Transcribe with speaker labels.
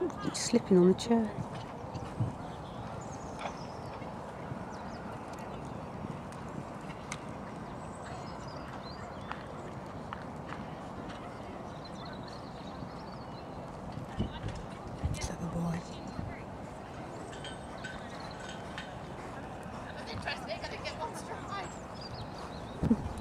Speaker 1: It's slipping on the chair. Is that the boy?